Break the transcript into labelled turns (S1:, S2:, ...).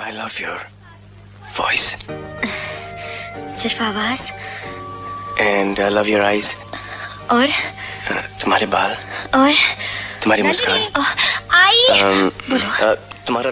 S1: I love your voice.
S2: सिर्फ आवाज
S1: and I love your eyes.
S2: और
S1: तुम्हारे बाल
S2: और
S1: तुम्हारी मुस्कान
S2: आई
S1: um, uh, तुम्हारा